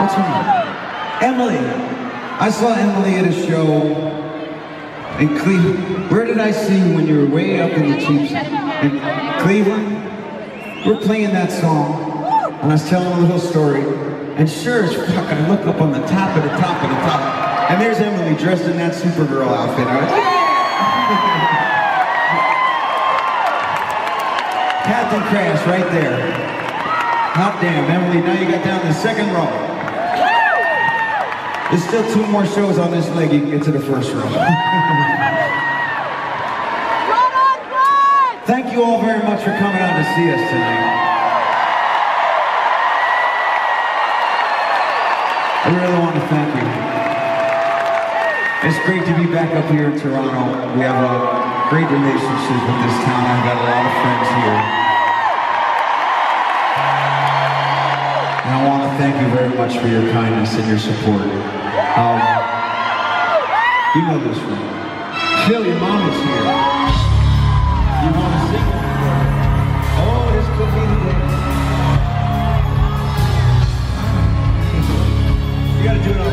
What's? Emily. I saw Emily at a show in Cleveland. Where did I see you when you were way up in the Chiefs? In Cleveland? We're playing that song, and I was telling a little story, and sure as fuck, I look up on the top of the top of the top, and there's Emily dressed in that Supergirl outfit. I went, yeah! Captain Crash right there. Hot damn, Emily, now you got down the second row. There's still two more shows on this leg, you can get to the first row. Thank you all very much for coming out to see us tonight. I really want to thank you. It's great to be back up here in Toronto. We have a great relationship with this town. I've got a lot of friends here. And I want to thank you very much for your kindness and your support. Um, you know this one. Phil, your mama's here. You want to sing? Oh, this could be the day. You got to do it all.